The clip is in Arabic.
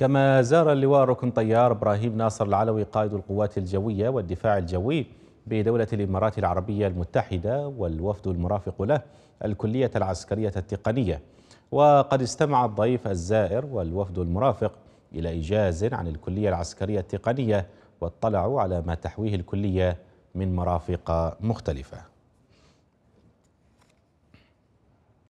كما زار اللواء ركن طيار إبراهيم ناصر العلوي قائد القوات الجوية والدفاع الجوي بدولة الإمارات العربية المتحدة والوفد المرافق له الكلية العسكرية التقنية. وقد استمع الضيف الزائر والوفد المرافق إلى إيجاز عن الكلية العسكرية التقنية واطلعوا على ما تحويه الكلية من مرافق مختلفة.